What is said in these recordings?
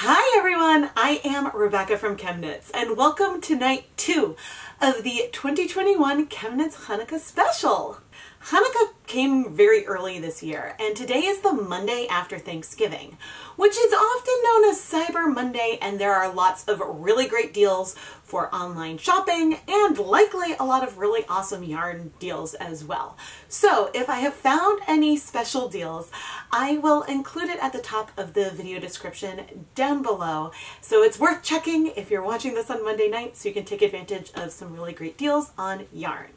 Hi everyone, I am Rebecca from ChemKnits and welcome to night two of the 2021 ChemKnits Hanukkah special. Hanukkah came very early this year, and today is the Monday after Thanksgiving, which is often known as Cyber Monday, and there are lots of really great deals for online shopping and likely a lot of really awesome yarn deals as well. So if I have found any special deals, I will include it at the top of the video description down below. So it's worth checking if you're watching this on Monday night so you can take advantage of some really great deals on yarn.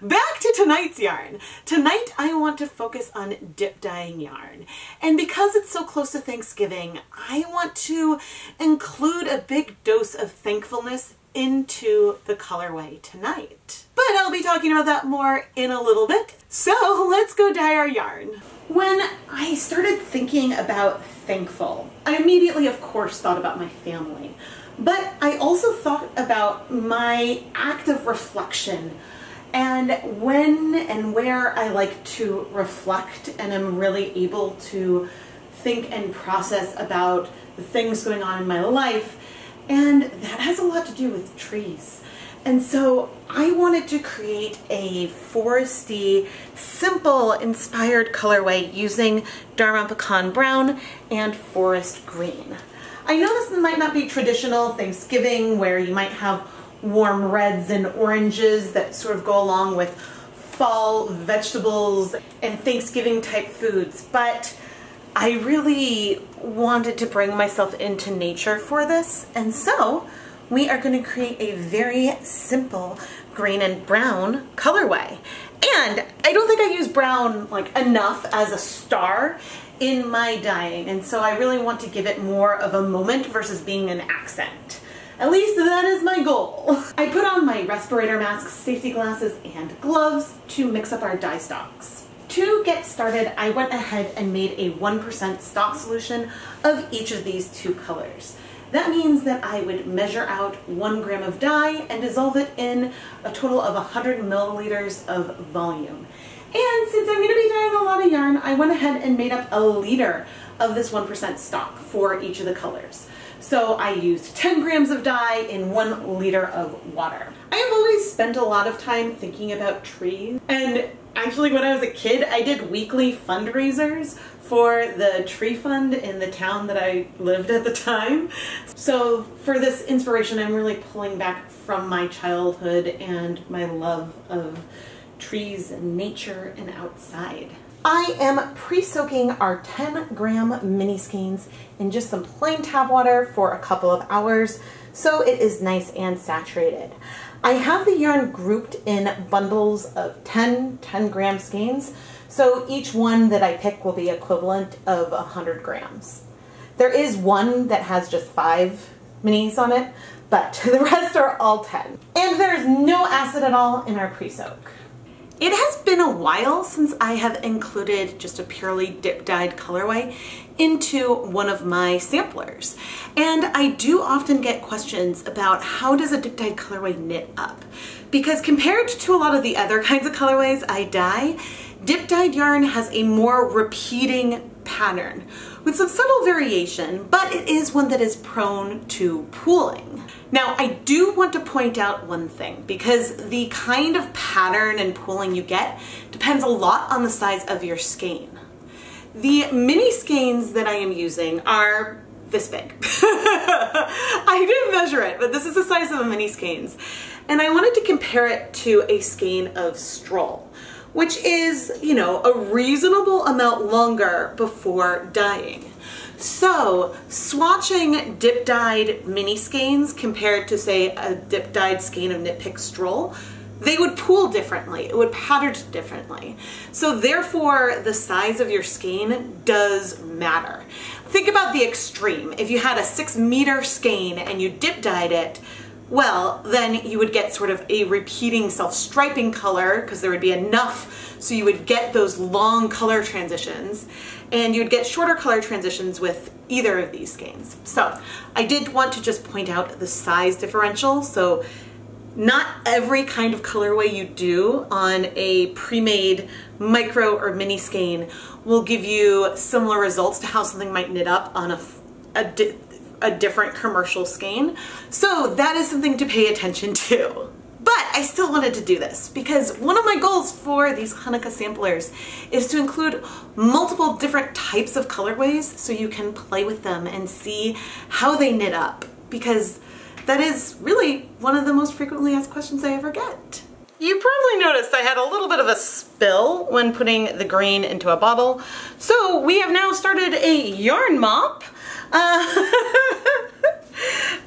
Back to tonight's yarn. Tonight I want to focus on dip dyeing yarn. And because it's so close to Thanksgiving, I want to include a big dose of thankfulness into the colorway tonight. But I'll be talking about that more in a little bit. So let's go dye our yarn. When I started thinking about thankful, I immediately of course thought about my family. But I also thought about my act of reflection and when and where I like to reflect and am really able to think and process about the things going on in my life. And that has a lot to do with trees. And so I wanted to create a foresty, simple, inspired colorway using Dharma Pecan Brown and Forest Green. I know this might not be traditional Thanksgiving where you might have warm reds and oranges that sort of go along with fall vegetables and Thanksgiving type foods. But I really wanted to bring myself into nature for this. And so we are going to create a very simple green and brown colorway. And I don't think I use brown like enough as a star in my dyeing. And so I really want to give it more of a moment versus being an accent. At least that is my goal. I put on my respirator mask, safety glasses, and gloves to mix up our dye stocks. To get started, I went ahead and made a 1% stock solution of each of these two colors. That means that I would measure out one gram of dye and dissolve it in a total of 100 milliliters of volume. And since I'm going to be dyeing a lot of yarn, I went ahead and made up a liter of this 1% stock for each of the colors. So I used 10 grams of dye in one liter of water. I have always spent a lot of time thinking about trees and actually when I was a kid I did weekly fundraisers for the tree fund in the town that I lived at the time. So for this inspiration I'm really pulling back from my childhood and my love of trees and nature and outside. I am pre-soaking our 10 gram mini skeins in just some plain tap water for a couple of hours so it is nice and saturated. I have the yarn grouped in bundles of 10 10 gram skeins so each one that I pick will be equivalent of 100 grams. There is one that has just five minis on it but the rest are all 10. And there's no acid at all in our pre-soak. It has been a while since I have included just a purely dip dyed colorway into one of my samplers. And I do often get questions about how does a dip dyed colorway knit up? Because compared to a lot of the other kinds of colorways I dye, dip dyed yarn has a more repeating pattern with some subtle variation, but it is one that is prone to pooling. Now, I do want to point out one thing because the kind of pattern and pooling you get depends a lot on the size of your skein. The mini skeins that I am using are this big. I didn't measure it, but this is the size of a mini skeins. And I wanted to compare it to a skein of Stroll, which is, you know, a reasonable amount longer before dyeing. So swatching dip dyed mini skeins compared to say a dip dyed skein of Knit Pick Stroll, they would pool differently, it would pattern differently. So therefore the size of your skein does matter. Think about the extreme. If you had a six meter skein and you dip dyed it, well, then you would get sort of a repeating self-striping color because there would be enough so you would get those long color transitions and you'd get shorter color transitions with either of these skeins. So I did want to just point out the size differential. So not every kind of colorway you do on a pre-made micro or mini skein will give you similar results to how something might knit up on a, a a different commercial skein. So that is something to pay attention to. I still wanted to do this because one of my goals for these Hanukkah samplers is to include multiple different types of colorways so you can play with them and see how they knit up because that is really one of the most frequently asked questions I ever get. You probably noticed I had a little bit of a spill when putting the green into a bottle. So we have now started a yarn mop. Uh,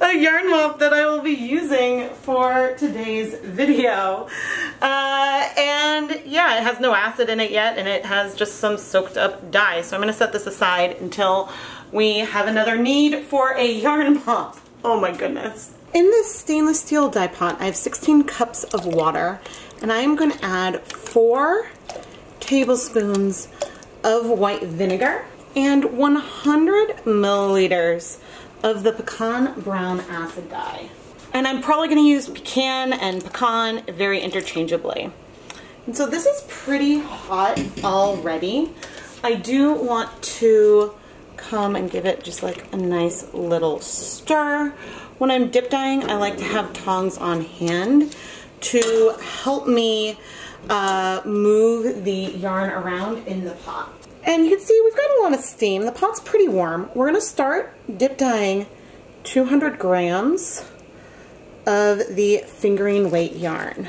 a yarn mop that I will be using for today's video. Uh, and yeah, it has no acid in it yet and it has just some soaked up dye. So I'm gonna set this aside until we have another need for a yarn mop. Oh my goodness. In this stainless steel dye pot, I have 16 cups of water and I'm gonna add four tablespoons of white vinegar and 100 milliliters of the pecan brown acid dye. And I'm probably gonna use pecan and pecan very interchangeably. And so this is pretty hot already. I do want to come and give it just like a nice little stir. When I'm dip dyeing, I like to have tongs on hand to help me uh, move the yarn around in the pot. And you can see we've got a lot of steam. The pot's pretty warm. We're gonna start dip dyeing 200 grams of the fingering weight yarn.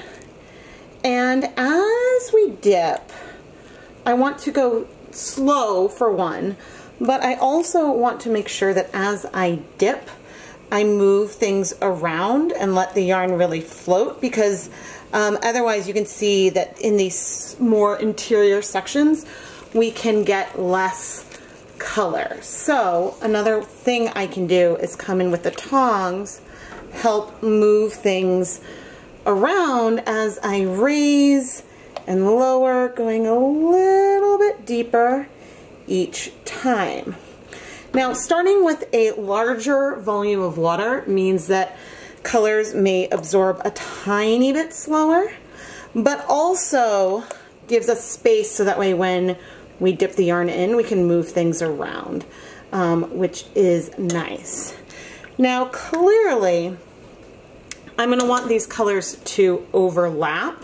And as we dip, I want to go slow for one, but I also want to make sure that as I dip, I move things around and let the yarn really float because um, otherwise you can see that in these more interior sections, we can get less color. So another thing I can do is come in with the tongs, help move things around as I raise and lower, going a little bit deeper each time. Now, starting with a larger volume of water means that colors may absorb a tiny bit slower, but also gives us space so that way when we dip the yarn in, we can move things around, um, which is nice. Now, clearly, I'm going to want these colors to overlap.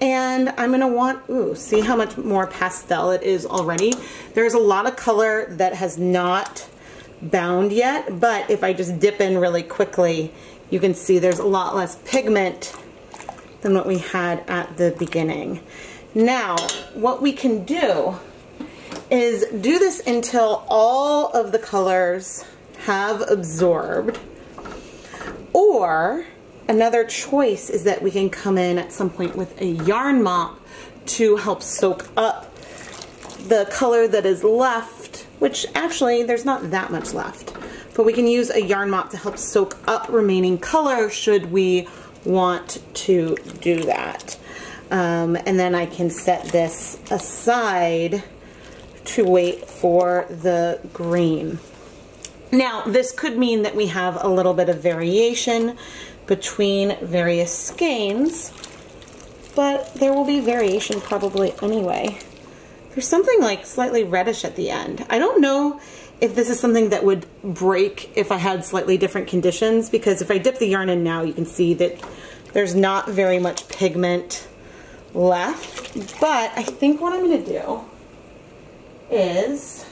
And I'm going to want, ooh, see how much more pastel it is already? There's a lot of color that has not bound yet, but if I just dip in really quickly, you can see there's a lot less pigment than what we had at the beginning. Now, what we can do is do this until all of the colors have absorbed. Or another choice is that we can come in at some point with a yarn mop to help soak up the color that is left, which actually there's not that much left. But we can use a yarn mop to help soak up remaining color should we want to do that. Um, and then I can set this aside to wait for the green. Now, this could mean that we have a little bit of variation between various skeins, but there will be variation probably anyway. There's something like slightly reddish at the end. I don't know if this is something that would break if I had slightly different conditions, because if I dip the yarn in now, you can see that there's not very much pigment left, but I think what I'm gonna do is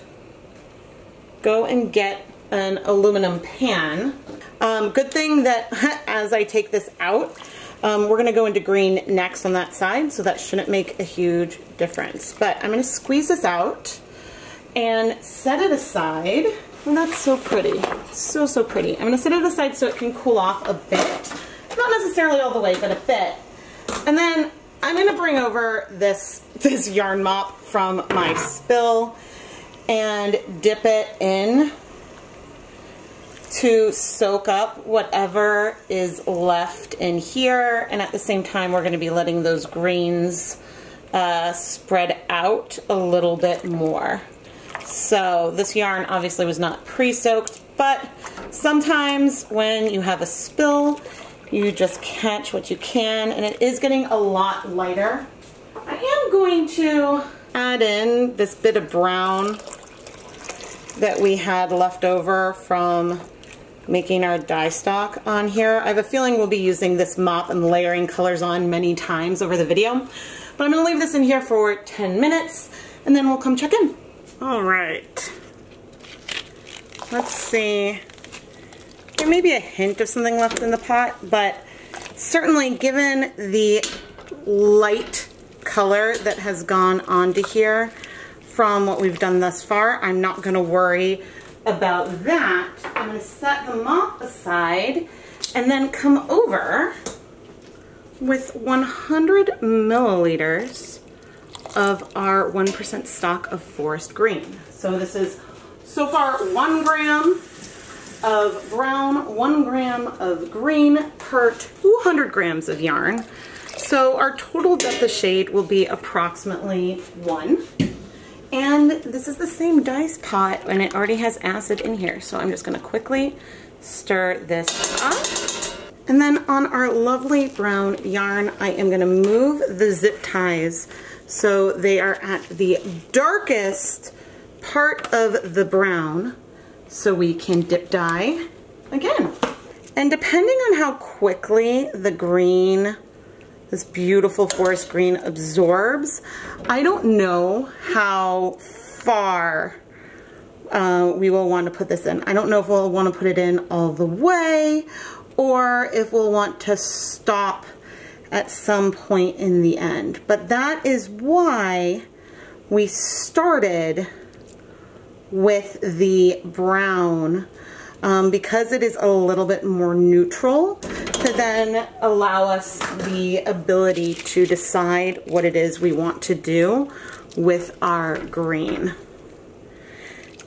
go and get an aluminum pan. Um, good thing that as I take this out, um, we're gonna go into green next on that side, so that shouldn't make a huge difference. But I'm gonna squeeze this out and set it aside. And that's so pretty, so, so pretty. I'm gonna set it aside so it can cool off a bit. Not necessarily all the way, but a bit. And then I'm gonna bring over this, this yarn mop from my spill and dip it in to soak up whatever is left in here. And at the same time, we're gonna be letting those greens uh, spread out a little bit more. So this yarn obviously was not pre-soaked, but sometimes when you have a spill, you just catch what you can, and it is getting a lot lighter. I am going to add in this bit of brown that we had left over from making our dye stock on here. I have a feeling we'll be using this mop and layering colors on many times over the video. But I'm gonna leave this in here for 10 minutes and then we'll come check in. All right. Let's see. There may be a hint of something left in the pot, but certainly given the light color that has gone onto here from what we've done thus far, I'm not gonna worry about that. I'm gonna set the mop aside and then come over with 100 milliliters of our 1% stock of forest green. So this is so far one gram of brown, one gram of green per 200 grams of yarn. So our total depth of shade will be approximately one. And this is the same dice pot and it already has acid in here. So I'm just gonna quickly stir this up. And then on our lovely brown yarn, I am gonna move the zip ties so they are at the darkest part of the brown so we can dip dye again. And depending on how quickly the green, this beautiful forest green absorbs, I don't know how far uh, we will want to put this in. I don't know if we'll want to put it in all the way or if we'll want to stop at some point in the end. But that is why we started with the brown um, because it is a little bit more neutral to then allow us the ability to decide what it is we want to do with our green.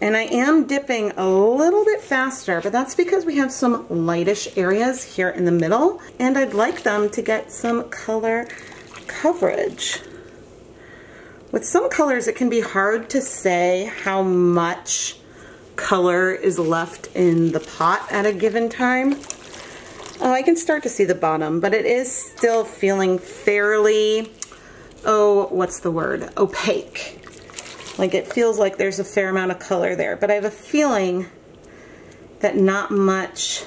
And I am dipping a little bit faster, but that's because we have some lightish areas here in the middle, and I'd like them to get some color coverage. With some colors, it can be hard to say how much color is left in the pot at a given time. Oh, I can start to see the bottom, but it is still feeling fairly, oh, what's the word? Opaque. Like it feels like there's a fair amount of color there, but I have a feeling that not much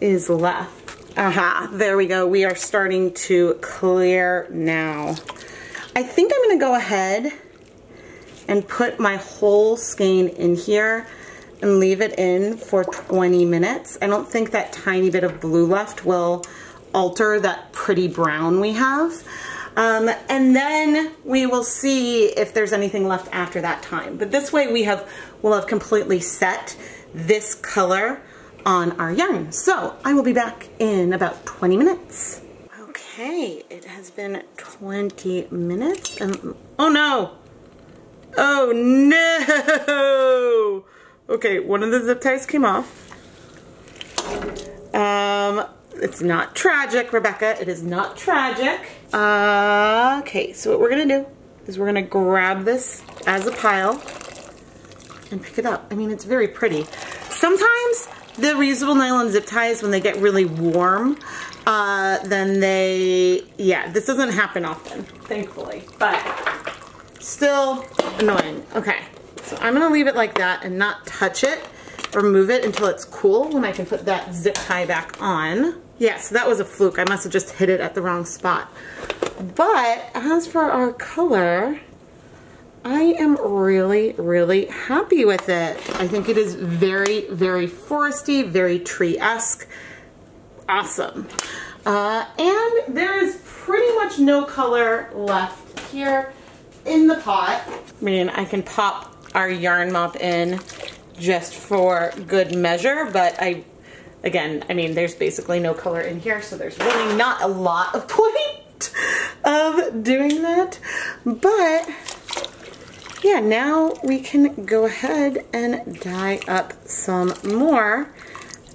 is left. Aha, there we go. We are starting to clear now. I think I'm gonna go ahead and put my whole skein in here and leave it in for 20 minutes. I don't think that tiny bit of blue left will alter that pretty brown we have. Um, and then we will see if there's anything left after that time. But this way we have, we'll have completely set this color on our yarn. So I will be back in about 20 minutes. Okay, it has been 20 minutes and, oh no! Oh no! Okay, one of the zip ties came off. Um, it's not tragic, Rebecca. It is not tragic. Uh, okay, so what we're gonna do is we're gonna grab this as a pile and pick it up. I mean, it's very pretty. Sometimes the reusable nylon zip ties, when they get really warm, uh, then they, yeah, this doesn't happen often, thankfully, but still annoying. Okay, so I'm gonna leave it like that and not touch it or move it until it's cool when I can put that zip tie back on. Yeah, so that was a fluke. I must have just hit it at the wrong spot. But as for our color, I am really, really happy with it. I think it is very, very foresty, very tree-esque. Awesome. Uh, and there is pretty much no color left here in the pot. I mean, I can pop our yarn mop in just for good measure, but I, again, I mean, there's basically no color in here, so there's really not a lot of point of doing that. But yeah, now we can go ahead and dye up some more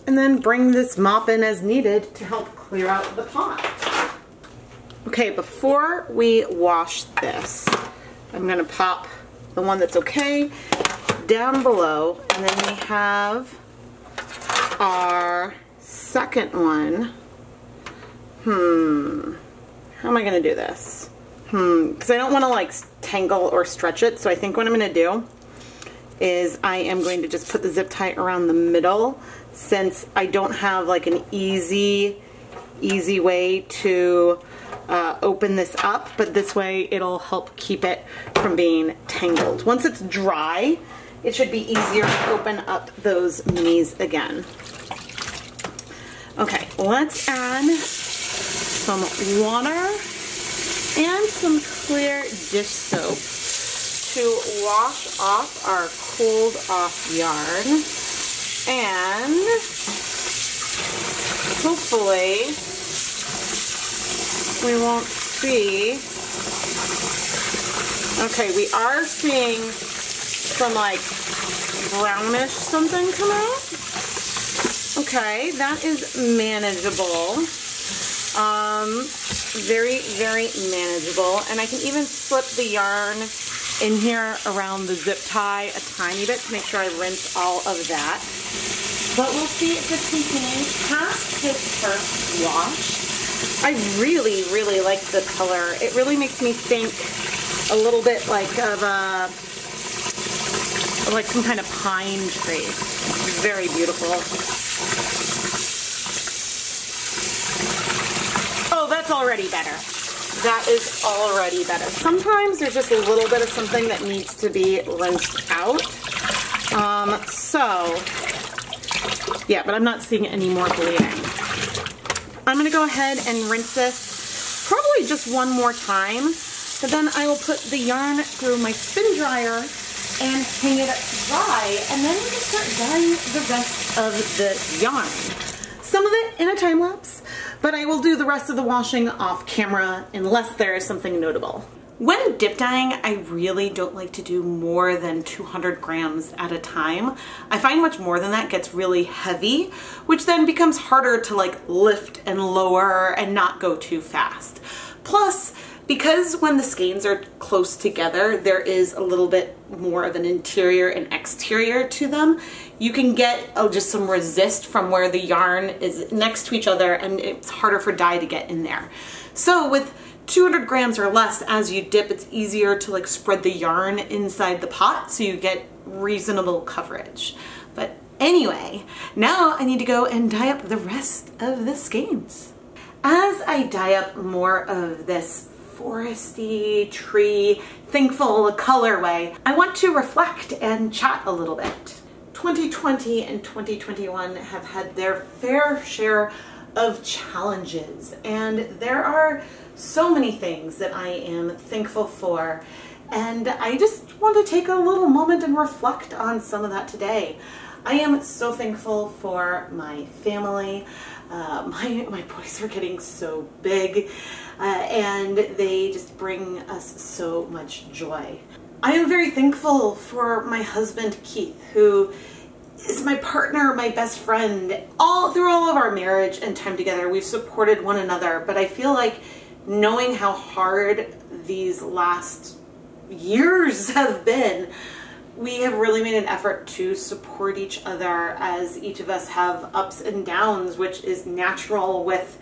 and then bring this mop in as needed to help clear out the pot. Okay, before we wash this, I'm gonna pop the one that's okay down below and then we have our second one. Hmm, how am I gonna do this? Hmm, because I don't want to like tangle or stretch it. So I think what I'm going to do is I am going to just put the zip tie around the middle since I don't have like an easy, easy way to uh, open this up, but this way it'll help keep it from being tangled. Once it's dry, it should be easier to open up those minis again. Okay, let's add some water and some clear dish soap to wash off our cooled off yarn. And hopefully we won't see. Okay we are seeing some like brownish something come out. Okay that is manageable. Um very very manageable and I can even slip the yarn in here around the zip tie a tiny bit to make sure I rinse all of that. But we'll see if this continues past his first wash. I really, really like the color. It really makes me think a little bit like of a, like some kind of pine tree. Very beautiful. Oh, that's already better that is already better. Sometimes there's just a little bit of something that needs to be rinsed out. Um, so, yeah, but I'm not seeing any more bleeding. I'm gonna go ahead and rinse this probably just one more time, but then I will put the yarn through my spin dryer and hang it dry, and then we can start dyeing the rest of the yarn. Some of it in a time lapse, but I will do the rest of the washing off camera unless there is something notable. When dip dyeing, I really don't like to do more than 200 grams at a time. I find much more than that gets really heavy, which then becomes harder to like lift and lower and not go too fast. Plus, because when the skeins are close together, there is a little bit more of an interior and exterior to them. You can get oh, just some resist from where the yarn is next to each other and it's harder for dye to get in there. So with 200 grams or less as you dip, it's easier to like spread the yarn inside the pot so you get reasonable coverage. But anyway, now I need to go and dye up the rest of the skeins. As I dye up more of this foresty, tree, thankful colorway, I want to reflect and chat a little bit. 2020 and 2021 have had their fair share of challenges and there are so many things that I am thankful for and I just want to take a little moment and reflect on some of that today. I am so thankful for my family. Uh, my, my boys are getting so big uh, and they just bring us so much joy. I am very thankful for my husband Keith who is my partner, my best friend. All through all of our marriage and time together, we've supported one another, but I feel like knowing how hard these last years have been, we have really made an effort to support each other as each of us have ups and downs, which is natural with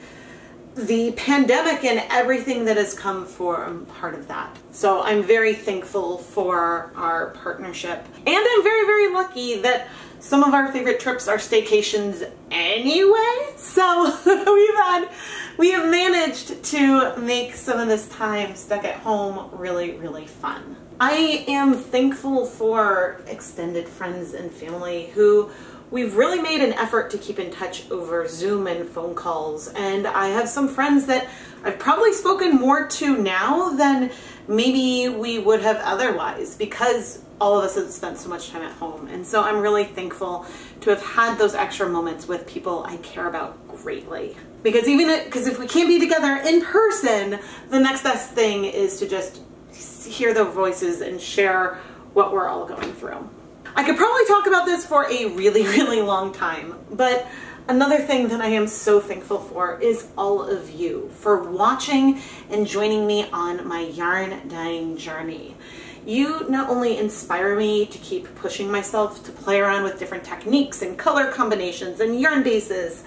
the pandemic and everything that has come from um, part of that. So I'm very thankful for our partnership. And I'm very, very lucky that some of our favorite trips are staycations anyway. So we've had, we have managed to make some of this time stuck at home really, really fun. I am thankful for extended friends and family who we've really made an effort to keep in touch over Zoom and phone calls. And I have some friends that I've probably spoken more to now than maybe we would have otherwise because all of us have spent so much time at home. And so I'm really thankful to have had those extra moments with people I care about greatly. Because even because if we can't be together in person, the next best thing is to just hear their voices and share what we're all going through. I could probably talk about this for a really, really long time, but another thing that I am so thankful for is all of you for watching and joining me on my yarn dyeing journey. You not only inspire me to keep pushing myself to play around with different techniques and color combinations and yarn bases,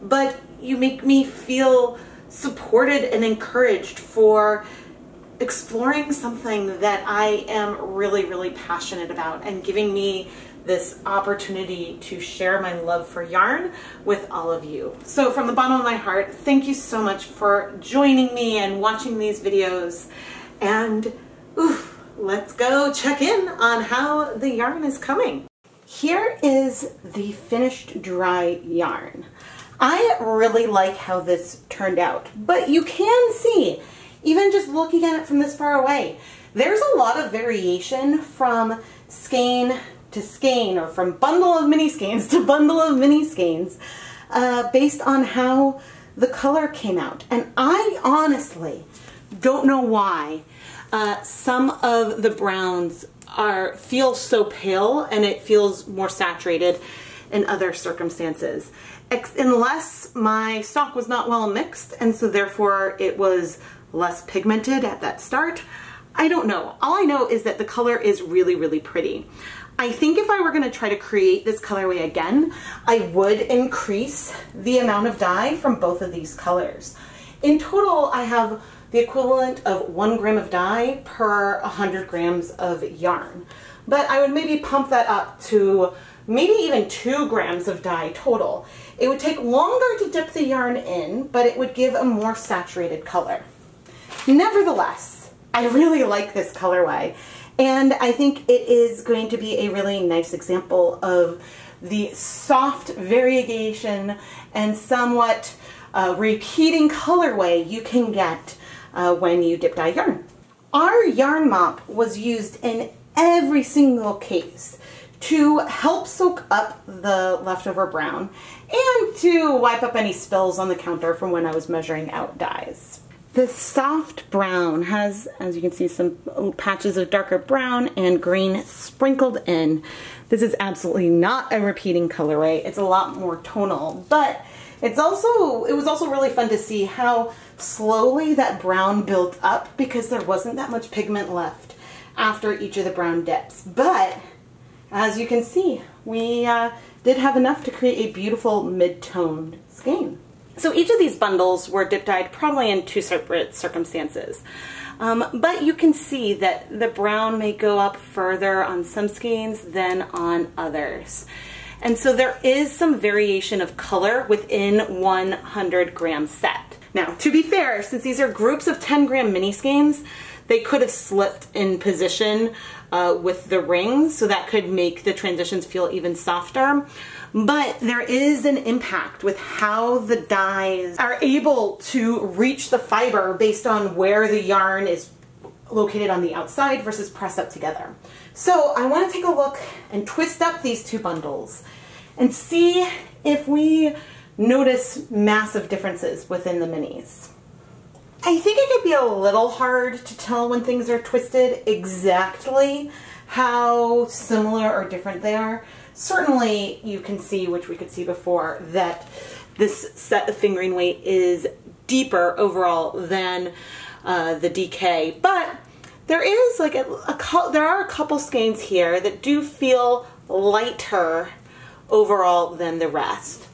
but you make me feel supported and encouraged for exploring something that I am really, really passionate about and giving me this opportunity to share my love for yarn with all of you. So from the bottom of my heart, thank you so much for joining me and watching these videos. And oof, let's go check in on how the yarn is coming. Here is the finished dry yarn. I really like how this turned out, but you can see, even just looking at it from this far away, there's a lot of variation from skein to skein or from bundle of mini skeins to bundle of mini skeins uh, based on how the color came out. And I honestly don't know why uh, some of the browns are feel so pale and it feels more saturated in other circumstances. unless my stock was not well mixed and so therefore it was less pigmented at that start. I don't know. All I know is that the color is really, really pretty. I think if I were gonna try to create this colorway again, I would increase the amount of dye from both of these colors. In total, I have the equivalent of one gram of dye per 100 grams of yarn. But I would maybe pump that up to maybe even two grams of dye total. It would take longer to dip the yarn in, but it would give a more saturated color. Nevertheless, I really like this colorway. And I think it is going to be a really nice example of the soft variegation and somewhat uh, repeating colorway you can get uh, when you dip dye yarn. Our yarn mop was used in every single case to help soak up the leftover brown and to wipe up any spills on the counter from when I was measuring out dyes. The soft brown has, as you can see, some patches of darker brown and green sprinkled in. This is absolutely not a repeating colorway. It's a lot more tonal, but it's also, it was also really fun to see how slowly that brown built up because there wasn't that much pigment left after each of the brown dips. But as you can see, we uh, did have enough to create a beautiful mid-toned skein. So each of these bundles were dip dyed probably in two separate circumstances. Um, but you can see that the brown may go up further on some skeins than on others. And so there is some variation of color within 100 gram set. Now, to be fair, since these are groups of 10 gram mini skeins, they could have slipped in position uh, with the rings, so that could make the transitions feel even softer. But there is an impact with how the dyes are able to reach the fiber based on where the yarn is located on the outside versus pressed up together. So I want to take a look and twist up these two bundles and see if we notice massive differences within the minis. I think it could be a little hard to tell when things are twisted exactly how similar or different they are. Certainly you can see, which we could see before, that this set of fingering weight is deeper overall than uh, the DK, but there is like a, a there are a couple skeins here that do feel lighter overall than the rest.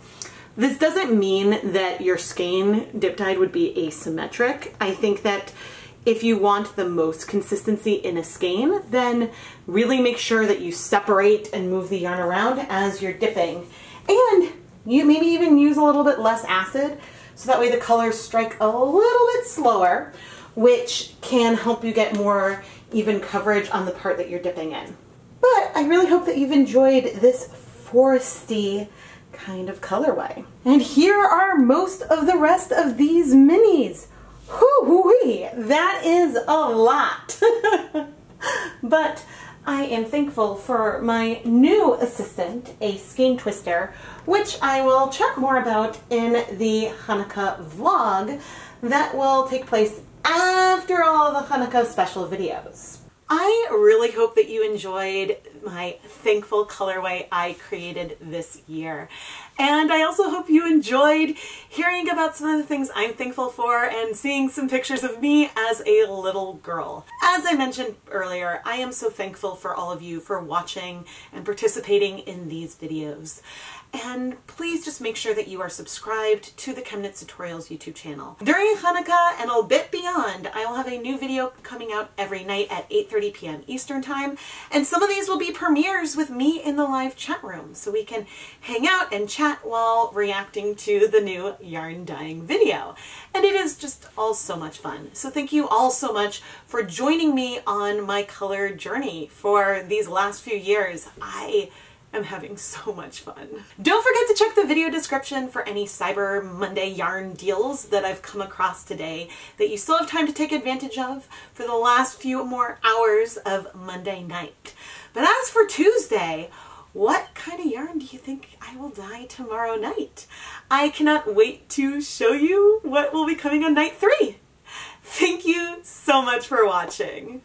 This doesn't mean that your skein dip dyed would be asymmetric. I think that if you want the most consistency in a skein, then really make sure that you separate and move the yarn around as you're dipping. And you maybe even use a little bit less acid so that way the colors strike a little bit slower, which can help you get more even coverage on the part that you're dipping in. But I really hope that you've enjoyed this foresty kind of colorway. And here are most of the rest of these minis. Hoo-wee, that is a lot. but I am thankful for my new assistant, a skein twister, which I will chat more about in the Hanukkah vlog that will take place after all the Hanukkah special videos. I really hope that you enjoyed my thankful colorway I created this year. And I also hope you enjoyed hearing about some of the things I'm thankful for and seeing some pictures of me as a little girl. As I mentioned earlier, I am so thankful for all of you for watching and participating in these videos. And please just make sure that you are subscribed to the ChemKnits Tutorials YouTube channel. During Hanukkah and a bit beyond, I will have a new video coming out every night at 8.30 p.m. Eastern Time. And some of these will be premieres with me in the live chat room so we can hang out and chat while reacting to the new yarn dyeing video. And it is just all so much fun. So thank you all so much for joining me on my color journey for these last few years. I am having so much fun. Don't forget to check the video description for any Cyber Monday yarn deals that I've come across today that you still have time to take advantage of for the last few more hours of Monday night. But as for Tuesday, what kind of yarn do you think I will dye tomorrow night? I cannot wait to show you what will be coming on night three. Thank you so much for watching.